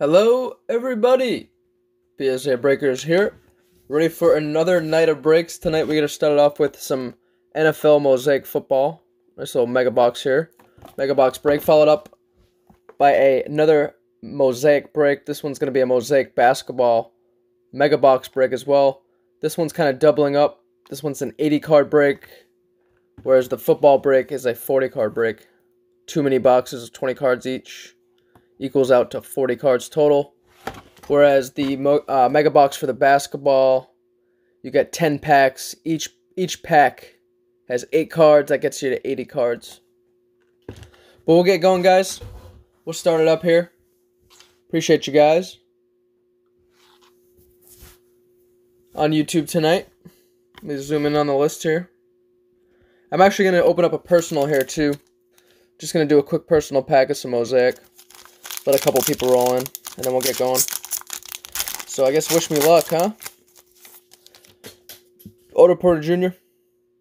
Hello, everybody. PSA Breakers here. Ready for another night of breaks. Tonight we're going to start it off with some NFL Mosaic football. Nice little mega box here. Mega box break followed up by a, another Mosaic break. This one's going to be a Mosaic basketball mega box break as well. This one's kind of doubling up. This one's an 80 card break, whereas the football break is a 40 card break. Too many boxes, of 20 cards each, equals out to 40 cards total. Whereas the uh, mega box for the basketball, you get 10 packs. Each each pack has eight cards. That gets you to 80 cards. But we'll get going, guys. We'll start it up here. Appreciate you guys. On YouTube tonight. Let me zoom in on the list here. I'm actually going to open up a personal here, too. Just going to do a quick personal pack of some Mosaic. Let a couple people roll in, and then we'll get going. So I guess wish me luck, huh? Otto Porter Jr.,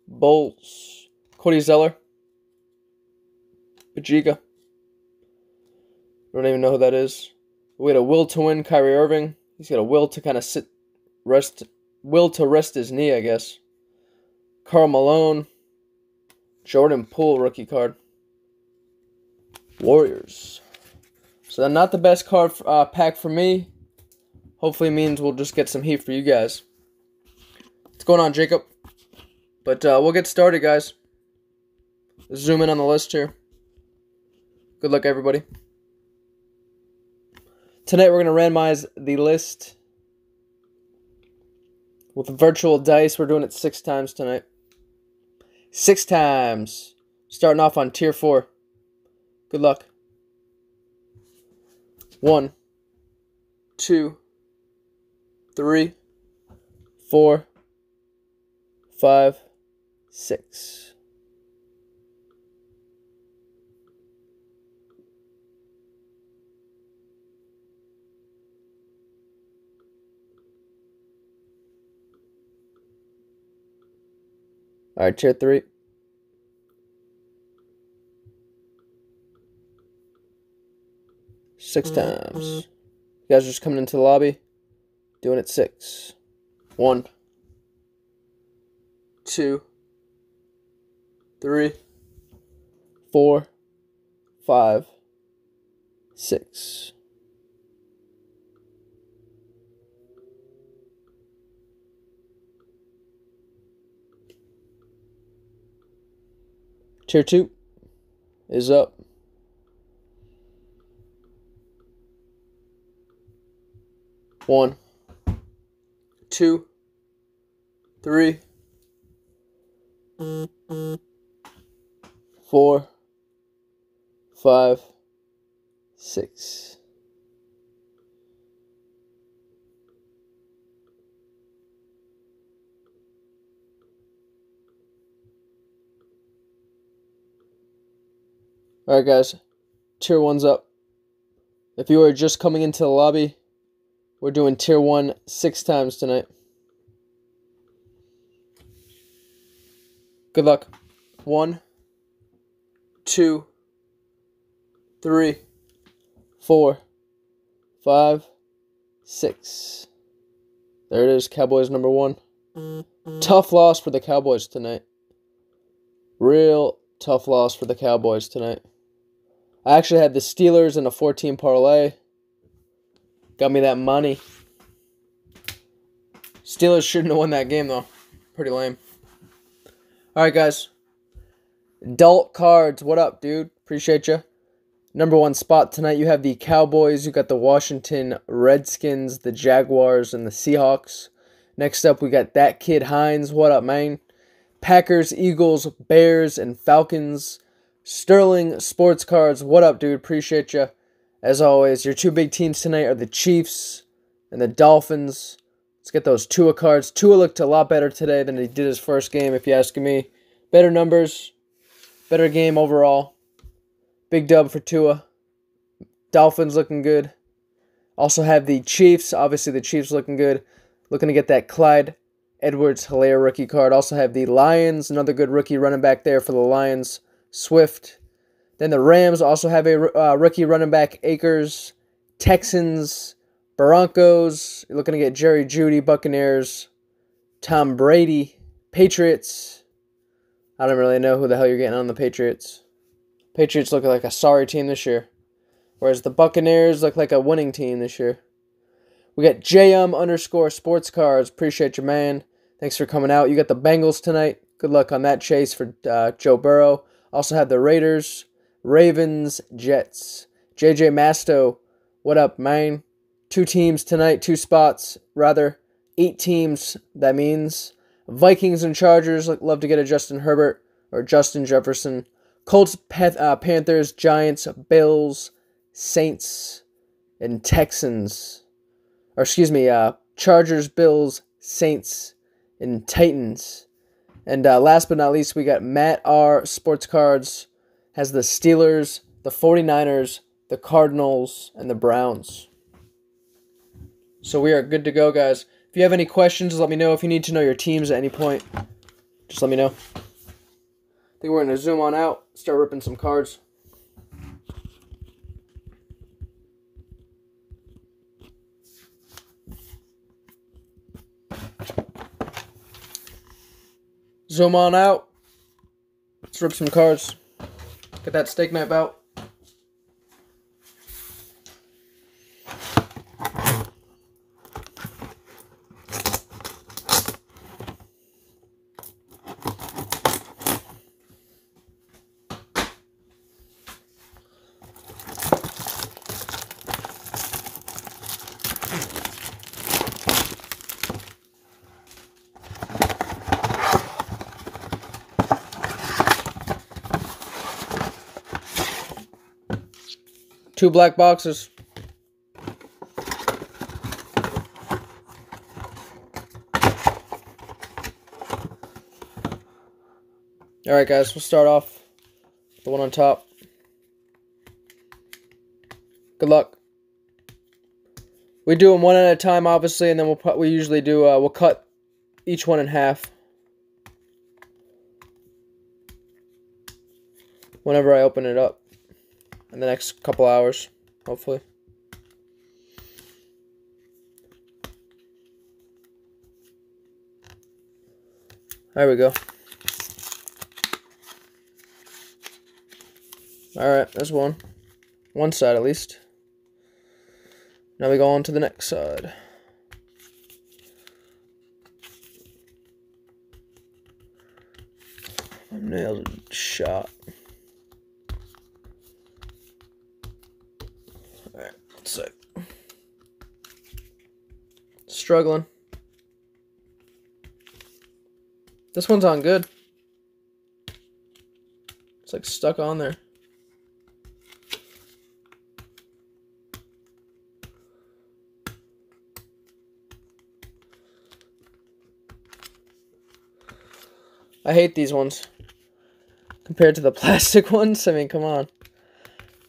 Bolts, Cody Zeller, Bajiga. Don't even know who that is. We had a will to win, Kyrie Irving. He's got a will to kind of sit, rest, will to rest his knee, I guess. Karl Malone, Jordan Poole rookie card. Warriors. So not the best card uh, pack for me. Hopefully means we'll just get some heat for you guys. What's going on, Jacob? But uh, we'll get started, guys. Zoom in on the list here. Good luck, everybody. Tonight we're going to randomize the list with virtual dice. We're doing it six times tonight. Six times. Starting off on tier four. Good luck. One, two, three, four, five, six. All right, tier three. Six mm-hmm. times. You guys are just coming into the lobby. Doing it six. One. Two. Three. Four. Five. Six. Tier 2 is up. One, two, three, four, five, six. Alright, guys. Tier 1's up. If you are just coming into the lobby, we're doing Tier 1 six times tonight. Good luck. One, two, three, four, five, six. There it is, Cowboys number one. Tough loss for the Cowboys tonight. Real tough loss for the Cowboys tonight. I actually had the Steelers in a 14 parlay. Got me that money. Steelers shouldn't have won that game, though. Pretty lame. Alright, guys. Adult cards. What up, dude? Appreciate you. Number one spot tonight, you have the Cowboys. You got the Washington Redskins, the Jaguars, and the Seahawks. Next up, we got that kid Hines. What up, man? Packers, Eagles, Bears, and Falcons. Sterling Sports Cards, what up, dude? Appreciate you. As always, your two big teams tonight are the Chiefs and the Dolphins. Let's get those Tua cards. Tua looked a lot better today than he did his first game, if you ask me. Better numbers, better game overall. Big dub for Tua. Dolphins looking good. Also have the Chiefs. Obviously, the Chiefs looking good. Looking to get that Clyde Edwards Helaire rookie card. Also have the Lions. Another good rookie running back there for the Lions. Swift. Then the Rams also have a uh, rookie running back, Akers. Texans, Broncos. Looking to get Jerry Jeudy, Buccaneers, Tom Brady, Patriots. I don't really know who the hell you're getting on the Patriots. Patriots look like a sorry team this year, whereas the Buccaneers look like a winning team this year. We got JM underscore sports cards. Appreciate your man. Thanks for coming out. You got the Bengals tonight. Good luck on that chase for uh, Joe Burrow. Also have the Raiders, Ravens, Jets. JJ Masto, what up, man? Two teams tonight, two spots, rather. Eight teams, that means. Vikings and Chargers, love to get a Justin Herbert or Justin Jefferson. Colts, uh, Panthers, Giants, Bills, Saints, and Texans. Or excuse me, uh, Chargers, Bills, Saints, and Titans. And uh, last but not least, we got Matt R. Sports Cards has the Steelers, the 49ers, the Cardinals, and the Browns. So we are good to go, guys. If you have any questions, let me know. If you need to know your teams at any point, just let me know. I think we're going to zoom on out, start ripping some cards. Zoom on out. Let's rip some cards. Get that steak knife Two black boxes. Alright guys, we'll start off the one on top. Good luck. We do them one at a time, obviously, and then we'll put, we usually do uh, we'll cut each one in half. Whenever I open it up in the next couple hours, hopefully. There we go. Alright, there's one. One side at least. Now we go on to the next side. Nailed shot. Struggling. This one's on good. It's like stuck on there. I hate these ones. Compared to the plastic ones. I mean, come on.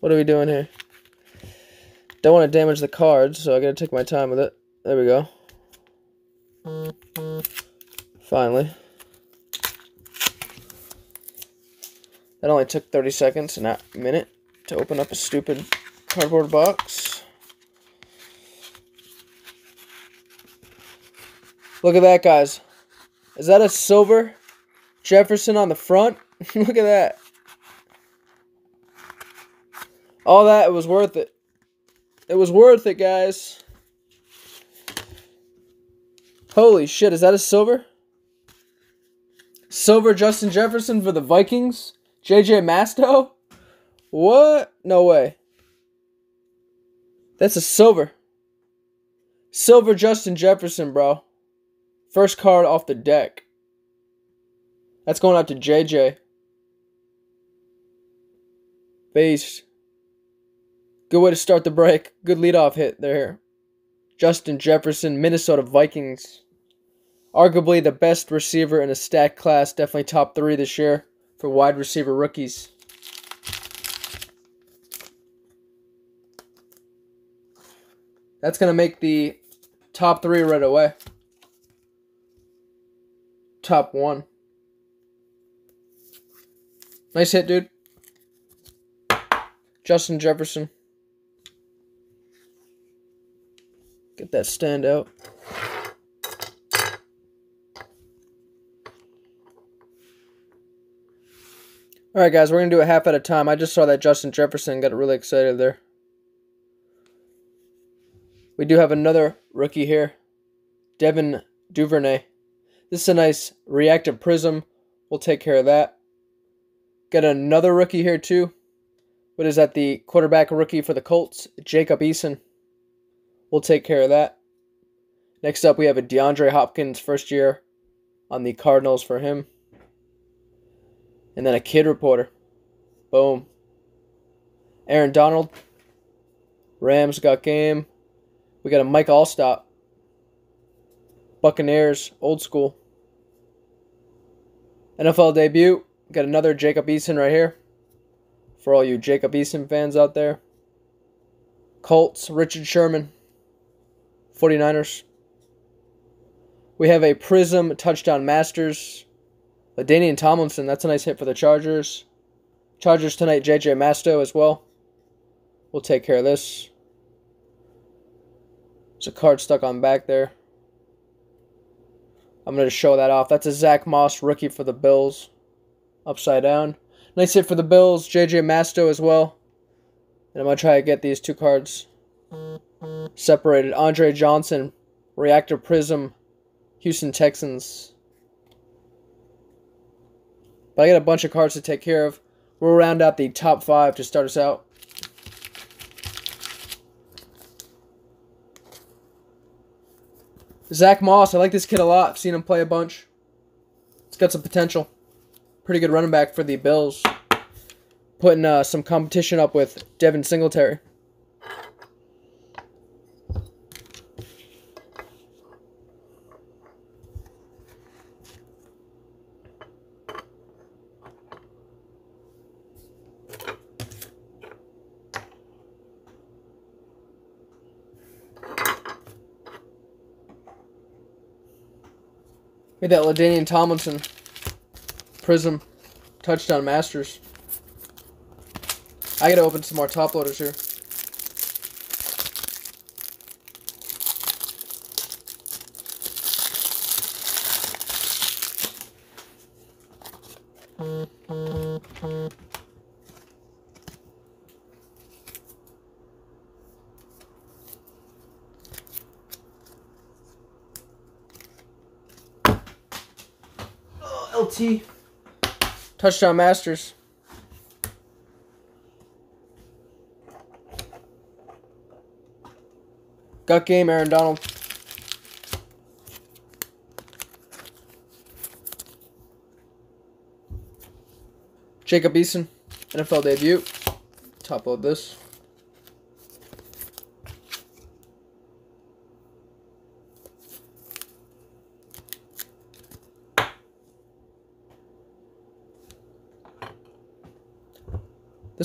What are we doing here? Don't want to damage the cards, so I gotta take my time with it. There we go. Finally. That only took 30 seconds, not a minute, to open up a stupid cardboard box. Look at that, guys. Is that a silver Jefferson on the front? Look at that. All that, it was worth it. It was worth it, guys. Holy shit, is that a silver? Silver Justin Jefferson for the Vikings? JJ Masto? What? No way. That's a silver. Silver Justin Jefferson, bro. First card off the deck. That's going out to JJ. Base. Good way to start the break. Good leadoff hit there. Justin Jefferson, Minnesota Vikings. Arguably the best receiver in a stack class, definitely top three this year for wide receiver rookies. That's going to make the top three right away. Top one. Nice hit, dude. Justin Jefferson. That stand out. All right, guys, we're going to do a half at a time. I just saw that Justin Jefferson got really excited there. We do have another rookie here, Devin Duvernay. This is a nice reactive prism. We'll take care of that. Got another rookie here, too. What is that? The quarterback rookie for the Colts, Jacob Eason. We'll take care of that. Next up, we have a DeAndre Hopkins first year on the Cardinals for him. And then a kid reporter. Boom. Aaron Donald. Rams got game. We got a Mike Alstott. Buccaneers, old school. NFL debut. Got another Jacob Eason right here. For all you Jacob Eason fans out there. Colts, Richard Sherman. 49ers. We have a Prism Touchdown Masters. LaDainian Tomlinson, that's a nice hit for the Chargers. Chargers tonight, JJ Masto as well. We'll take care of this. There's a card stuck on back there. I'm going to show that off. That's a Zach Moss rookie for the Bills. Upside down. Nice hit for the Bills. JJ Masto as well. And I'm going to try to get these two cards separated. Andre Johnson, Reactor Prism, Houston Texans. But I got a bunch of cards to take care of. We'll round out the top five to start us out. Zach Moss, I like this kid a lot. I've seen him play a bunch. It's got some potential. Pretty good running back for the Bills. Putting uh, some competition up with Devin Singletary. Made that LaDainian Tomlinson Prism Touchdown Masters. I gotta open some more top loaders here. LT. Touchdown Masters. Got game, Aaron Donald. Jacob Eason, NFL debut. Top load this.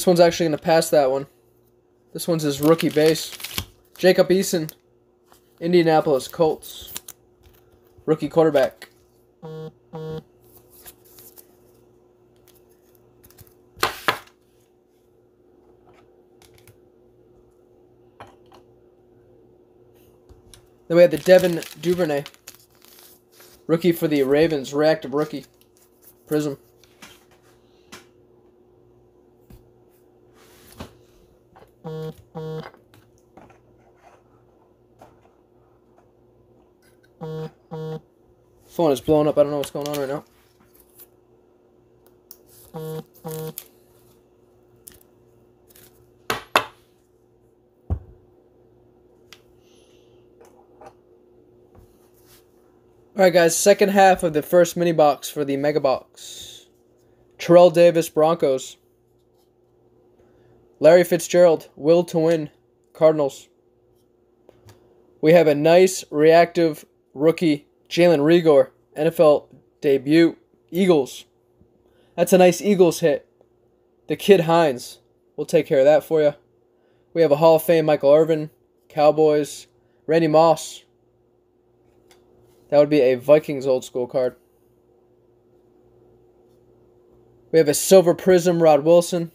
This one's actually going to pass that one. This one's his rookie base. Jacob Eason, Indianapolis Colts. Rookie quarterback. Then we had the Devin Duvernay. Rookie for the Ravens. Reactive rookie. Prism. Phone is blowing up. I don't know what's going on right now. Alright guys, second half of the first mini box for the mega box. Terrell Davis Broncos. Larry Fitzgerald, will to win, Cardinals. We have a nice reactive rookie Jalen Reagor, NFL debut, Eagles. That's a nice Eagles hit. The kid Hines, we'll take care of that for you. We have a Hall of Fame Michael Irvin, Cowboys, Randy Moss. That would be a Vikings old school card. We have a Silver Prism Rod Woodson,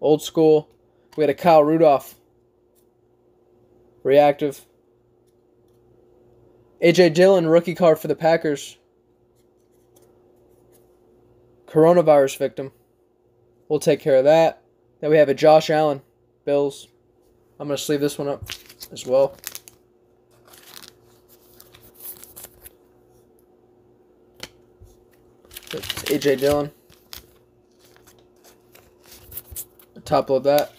old school. We had a Kyle Rudolph, reactive. AJ Dillon, rookie card for the Packers. Coronavirus victim. We'll take care of that. Then we have a Josh Allen, Bills. I'm going to sleeve this one up as well. AJ Dillon. Top load that.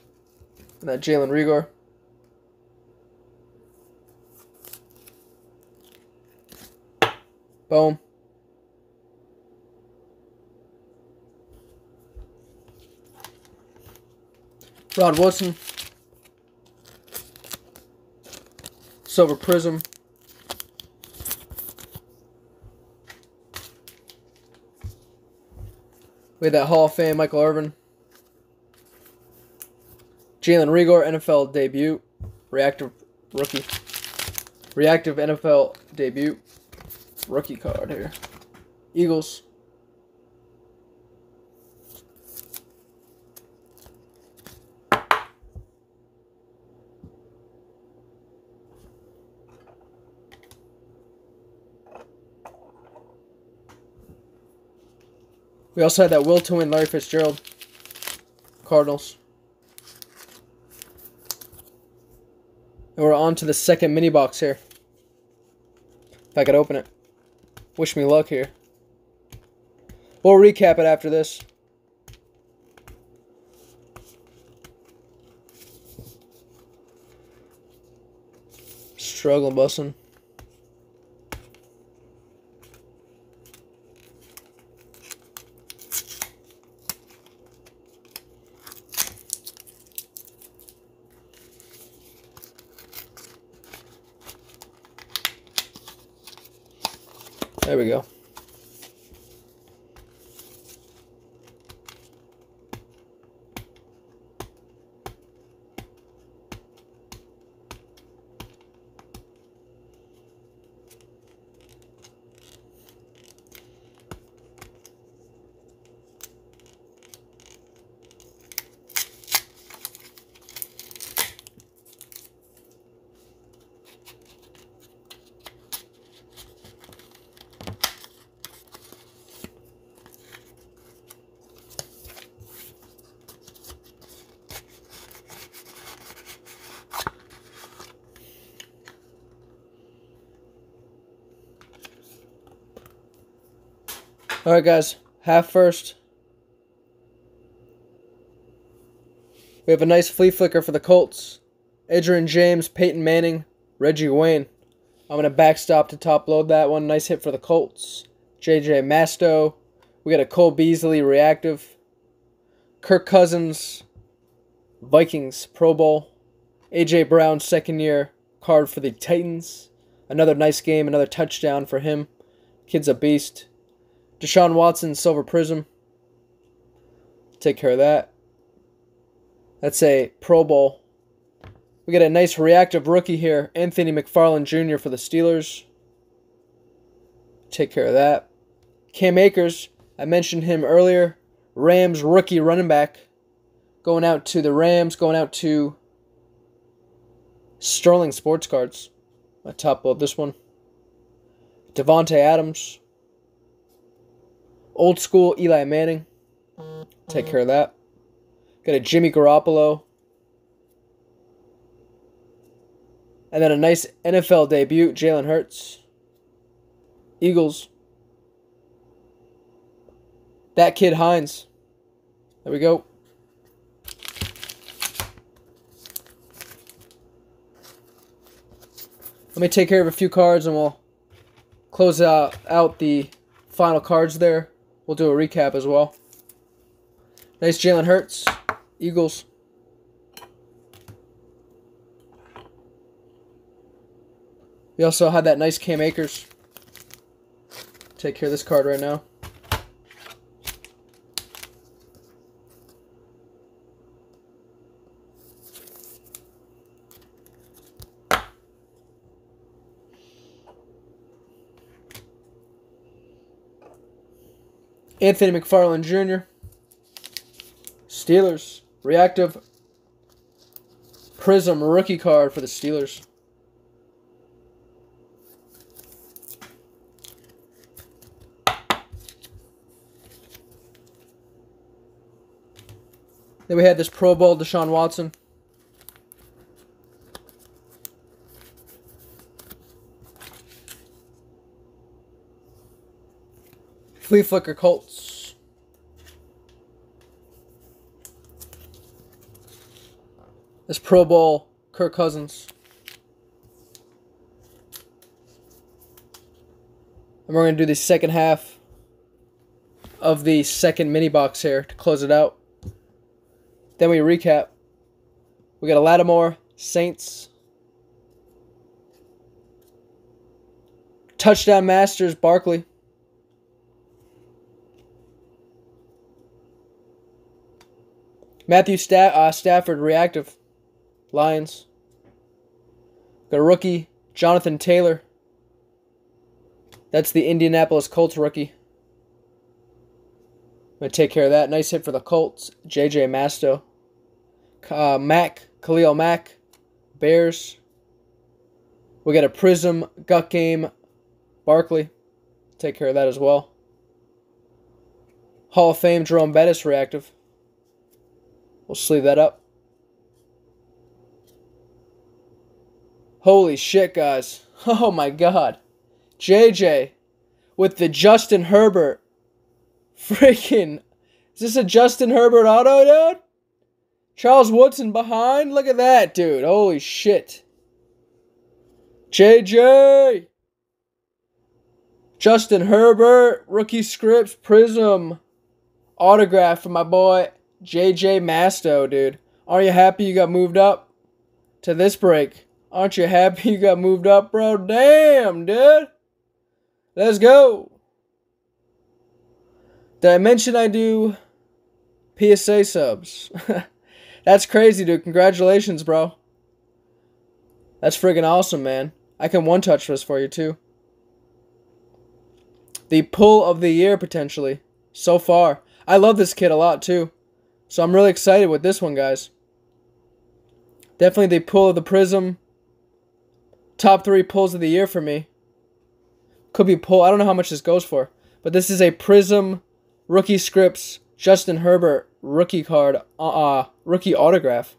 And that Jalen Reagor. Boom. Rod Woodson. Silver Prism. We had that Hall of Fame Michael Irvin. Jalen Reagor, NFL debut. Reactive rookie. Reactive NFL debut. Rookie card here. Eagles. We also had that Will to win Larry Fitzgerald. Cardinals. And we're on to the second mini box here. If I could open it. Wish me luck here. We'll recap it after this. Struggling busting. There we go. All right, guys. Half first. We have a nice flea flicker for the Colts. Edgerrin James, Peyton Manning, Reggie Wayne. I'm going to backstop to top load that one. Nice hit for the Colts. JJ Masto. We got a Cole Beasley reactive. Kirk Cousins, Vikings Pro Bowl. AJ Brown, second year card for the Titans. Another nice game, another touchdown for him. Kid's a beast. Deshaun Watson, Silver Prism. Take care of that. That's a Pro Bowl. We got a nice reactive rookie here, Anthony McFarland Jr. for the Steelers. Take care of that. Cam Akers, I mentioned him earlier. Rams rookie running back. Going out to the Rams, going out to Sterling Sports Cards. I top load this one. Davante Adams. Old school Eli Manning. Take care of that. Got a Jimmy Garoppolo. And then a nice NFL debut, Jalen Hurts. Eagles. That kid Hines. There we go. Let me take care of a few cards and we'll close out, out the final cards there. We'll do a recap as well. Nice Jalen Hurts, Eagles. We also had that nice Cam Akers. Take care of this card right now. Anthony McFarland Jr., Steelers, reactive Prism rookie card for the Steelers. Then we had this Pro Bowl Deshaun Watson. Flea Flicker Colts. This Pro Bowl Kirk Cousins. And we're going to do the second half of the second mini box here to close it out. Then we recap. We got a Lattimore, Saints, Touchdown Masters, Barkley. Matthew Sta- uh, Stafford, reactive. Lions. Got a rookie, Jonathan Taylor. That's the Indianapolis Colts rookie. I'm going to take care of that. Nice hit for the Colts. JJ Masto. Uh, Mack, Khalil Mack. Bears. We got a Prism, Got Game, Barkley. Take care of that as well. Hall of Fame, Jerome Bettis reactive. We'll sleeve that up. Holy shit, guys. Oh my god. JJ with the Justin Herbert. Freaking. Is this a Justin Herbert auto, dude? Charles Woodson behind? Look at that, dude. Holy shit. JJ. Justin Herbert. Rookie scripts. Prism. Autograph for my boy JJ Masto, dude. Are you happy you got moved up to this break? Aren't you happy you got moved up, bro? Damn, dude. Let's go. Did I mention I do PSA subs? That's crazy, dude. Congratulations, bro. That's friggin' awesome, man. I can one touch this for you, too. The pull of the year, potentially. So far. I love this kid a lot, too. So I'm really excited with this one, guys. Definitely the pull of the Prism. Top three pulls of the year for me. Could be pull. I don't know how much this goes for. But this is a Prism rookie scripts Justin Herbert rookie card. Uh-uh. Rookie autograph.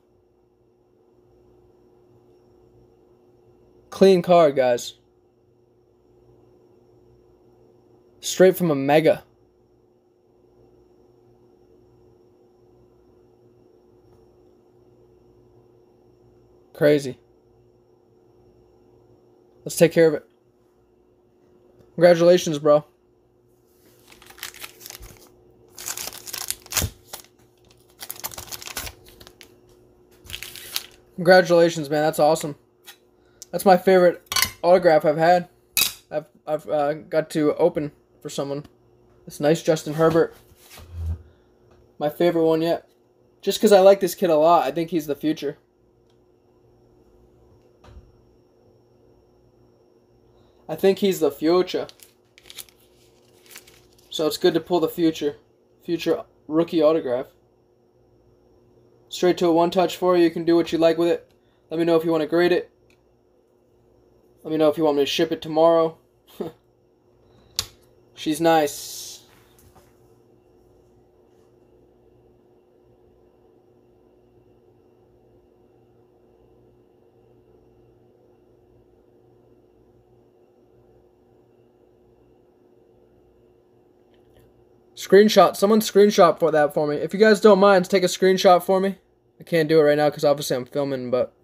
Clean card, guys. Straight from a mega. Crazy. Let's take care of it. Congratulations, bro. Congratulations, man. That's awesome. That's my favorite autograph I've had. I've I've uh, got to open for someone. It's nice, Justin Herbert. My favorite one yet. Just because I like this kid a lot, I think he's the future. I think he's the future. So it's good to pull the future. Future rookie autograph. Straight to a one touch for you. You can do what you like with it. Let me know if you want to grade it. Let me know if you want me to ship it tomorrow. She's nice. Screenshot. Someone screenshot for that for me. If you guys don't mind, take a screenshot for me. I can't do it right now because obviously I'm filming, but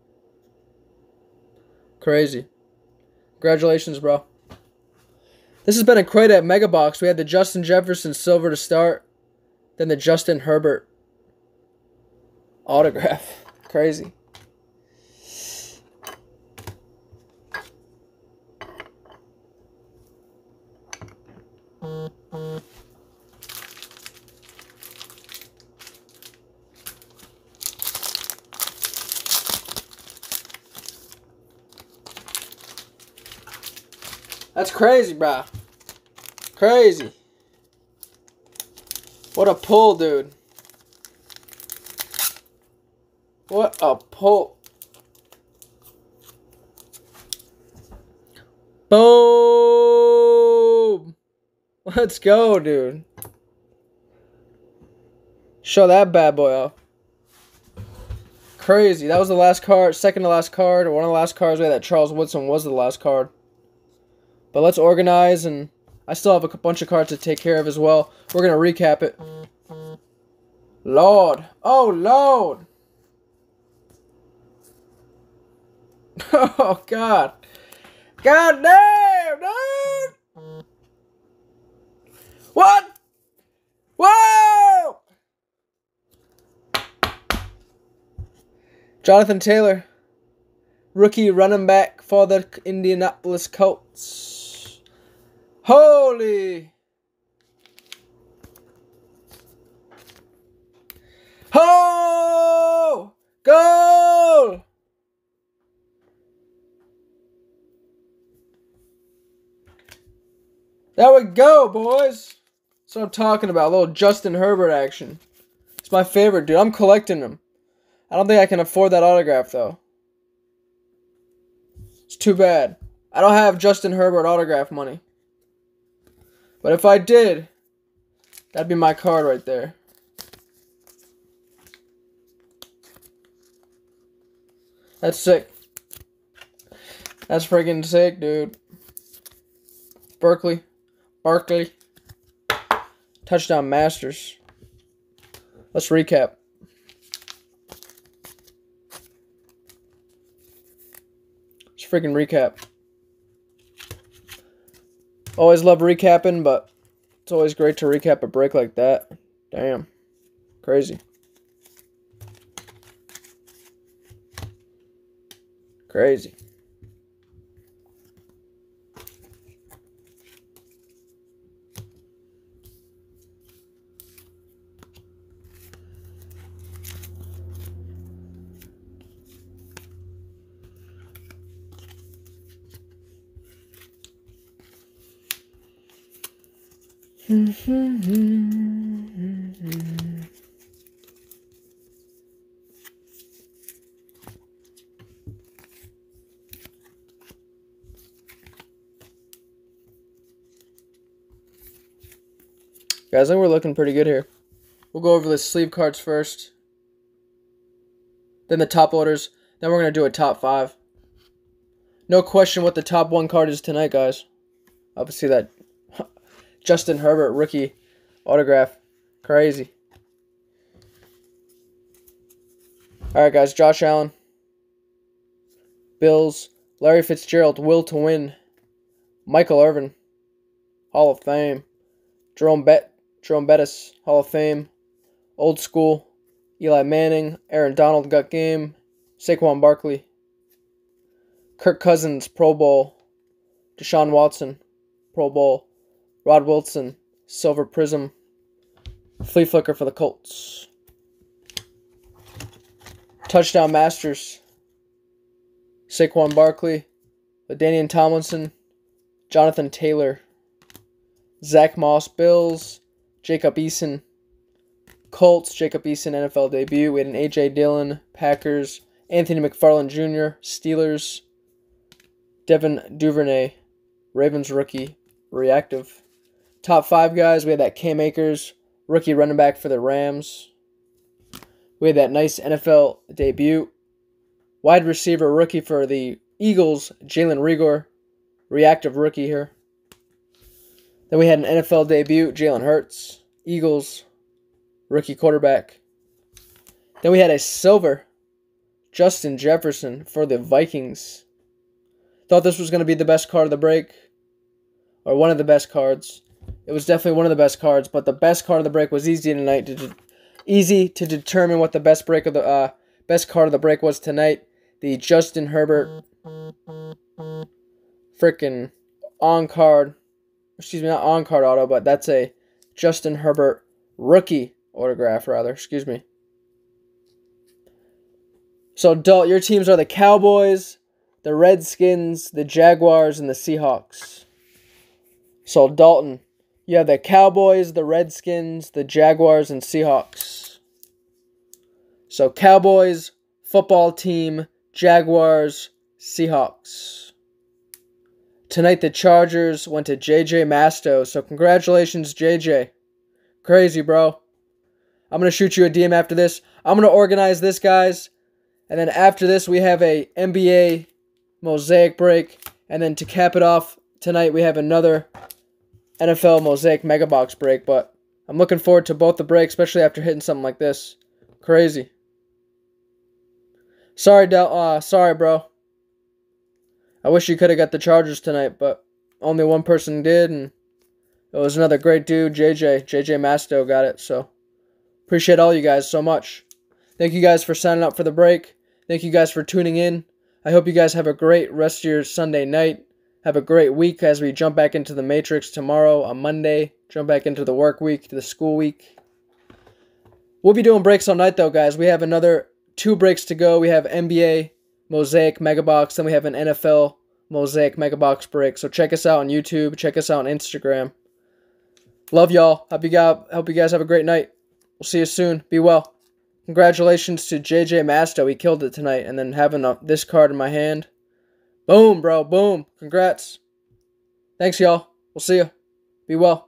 crazy. Congratulations, bro. This has been a great at Megabox. We had the Justin Jefferson silver to start, then the Justin Herbert autograph. Crazy. That's crazy, bro. Crazy. What a pull, dude. What a pull. Boom. Let's go, dude. Show that bad boy off. Crazy. That was the last card, second to last card, or one of the last cards. We had that Charles Woodson was the last card. But let's organize, and I still have a bunch of cards to take care of as well. We're going to recap it. Lord. Oh, Lord. Oh, God. God damn, dude. What? Whoa! Jonathan Taylor, rookie running back for the Indianapolis Colts. Holy! Ho! Goal! There we go, boys. That's what I'm talking about. A little Justin Herbert action. It's my favorite, dude. I'm collecting them. I don't think I can afford that autograph, though. It's too bad. I don't have Justin Herbert autograph money. But if I did, that'd be my card right there. That's sick. That's freaking sick, dude. Barkley. Barkley. Touchdown Masters. Let's recap. Let's freaking recap. Always love recapping, but it's always great to recap a break like that. Damn. Crazy. Crazy. Guys, I think we're looking pretty good here. We'll go over the sleeve cards first. Then the top orders. Then we're going to do a top five. No question what the top one card is tonight, guys. Obviously that Justin Herbert rookie autograph. Crazy. Alright, guys. Josh Allen. Bills. Larry Fitzgerald. Will to win. Michael Irvin. Hall of Fame. Jerome Bet Jerome Bettis, Hall of Fame. Old School, Eli Manning, Aaron Donald got game, Saquon Barkley, Kirk Cousins, Pro Bowl, Deshaun Watson, Pro Bowl, Rod Woodson, Silver Prism, Flea Flicker for the Colts. Touchdown Masters, Saquon Barkley, LaDainian Tomlinson, Jonathan Taylor, Zach Moss, Bills, Jacob Eason, Colts, Jacob Eason NFL debut. We had an A.J. Dillon, Packers, Anthony McFarland Jr., Steelers, Devin Duvernay, Ravens rookie, reactive. Top five guys, we had that Cam Akers, rookie running back for the Rams. We had that nice NFL debut. Wide receiver rookie for the Eagles, Jalen Reagor, reactive rookie here. Then we had an NFL debut, Jalen Hurts, Eagles, rookie quarterback. Then we had a silver, Justin Jefferson for the Vikings. Thought this was going to be the best card of the break, or one of the best cards. It was definitely one of the best cards, but the best card of the break was easy tonight. To easy to determine what the best break of the uh, best card of the break was tonight. The Justin Herbert, freaking on card excuse me, not on card auto, but that's a Justin Herbert rookie autograph, rather. Excuse me. So, Dalt, your teams are the Cowboys, the Redskins, the Jaguars, and the Seahawks. So, Dalton, have the Cowboys, the Redskins, the Jaguars, and Seahawks. So, Cowboys, football team, Jaguars, Seahawks. Tonight the Chargers went to JJ Masto, so congratulations, JJ. Crazy, bro. I'm gonna shoot you a DM after this. I'm gonna organize this, guys, And then after this, we have a NBA mosaic break. And then to cap it off tonight, we have another NFL mosaic mega box break. But I'm looking forward to both the breaks, especially after hitting something like this. Crazy. Sorry, Del. Uh, sorry, bro. I wish you could have got the Chargers tonight, but only one person did, and it was another great dude, JJ. JJ Masto got it. So appreciate all you guys so much. Thank you guys for signing up for the break. Thank you guys for tuning in. I hope you guys have a great rest of your Sunday night. Have a great week as we jump back into the Matrix tomorrow on Monday. Jump back into the work week, to the school week. We'll be doing breaks all night though, guys. We have another two breaks to go. We have NBA Mosaic Megabox, then we have an NFL Mosaic Megabox break. So check us out on YouTube. Check us out on Instagram. Love y'all. Hope you guys, hope you guys have a great night. We'll see you soon. Be well. Congratulations to JJ Masto. He killed it tonight. And then having a, this card in my hand. Boom, bro. Boom. Congrats. Thanks, y'all. We'll see you. Be well.